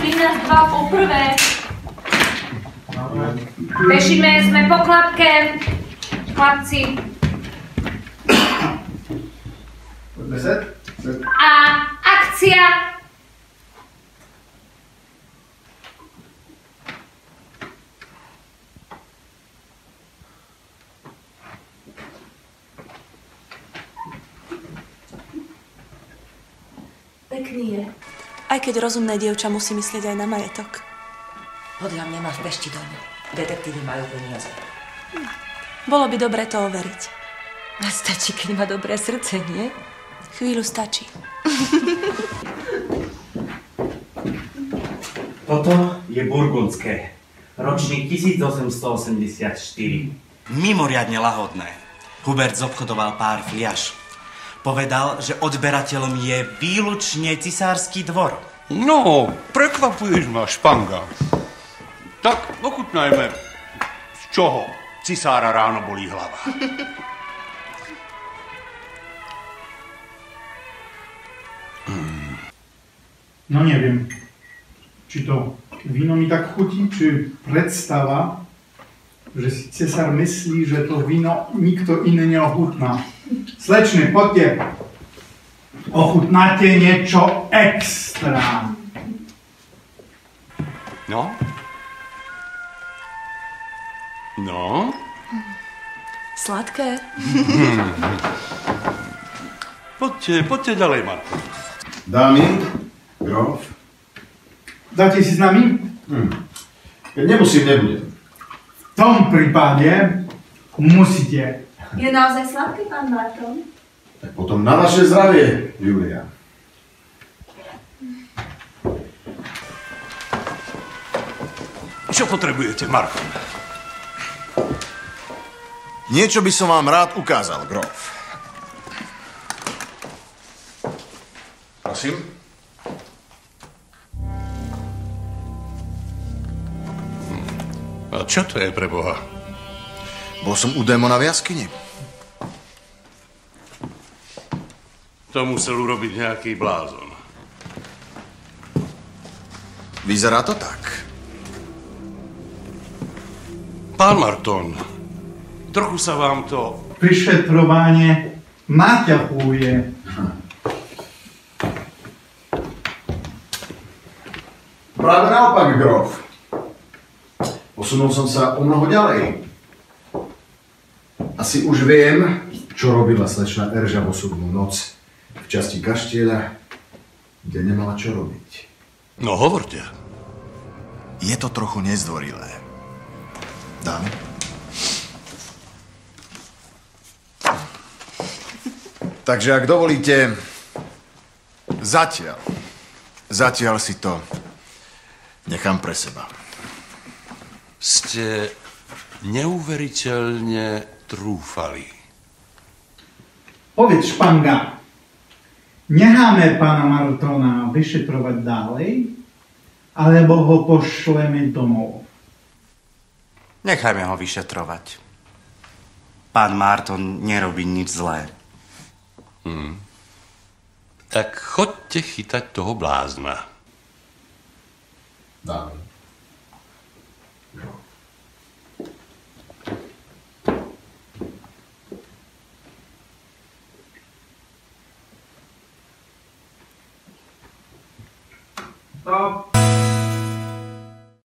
13, 2 poprvé. Bežíme, sme po klapke. Chlapci. A akcia. Pekný je. Aj keď rozumné dievča musí myslieť aj na majetok. Podľa mňa má v pešti dom. Detektívy majú peniaze. Bolo by dobre to overiť. A stačí, keď má dobré srdce, nie? Chvíľu stačí. Toto je burgundské. Ročník 1884. Mimoriadne lahodné. Hubert zobchodoval pár fliaž. Povedal, že odberateľom je výlučne cisársky dvor. No, prekvapuješ ma, španga. Tak ochutnajme, z čoho cisára ráno bolí hlava. No neviem, či to víno mi tak chutí, či predstava, že si cesar myslí, že to víno nikto iný neochutná. Slečny, poďte. Ochutnáte niečo extra. No? No? Sladké. Poďte, poďte ďalej, Marko. Dámy, grof, Dáte si s nami? keď nemusím, nebudem. V tom prípade musíte. Je naozaj sladké, pán Barton? Tak potom na naše zdravie, Julia. Čo potrebujete, Marko? Niečo by som vám rád ukázal, grof. Prosím? A čo to je pre Boha? Bol som u démona v jaskyni. To musel urobiť nejaký blázon. Vyzerá to tak. Pán Marton, trochu sa vám to... Vyšetrovanie naťahuje. Práve naopak, grof. Posunul som sa o mnoho ďalej. Asi už viem, čo robila slečna Erža v osudnú noc v časti kaštieľa, kde nemala čo robiť. No hovorte. Je to trochu nezdvorilé. Dáme? Takže ak dovolíte, zatiaľ, zatiaľ si to nechám pre seba. Ste neuveriteľne trúfali. Povedz, Španga, necháme pána Martona vyšetrovať ďalej, alebo ho pošleme domov. Nechajme ho vyšetrovať. Pán Marton nerobí nič zlé. Tak chodte chytať toho blázna. Dáme. Stop.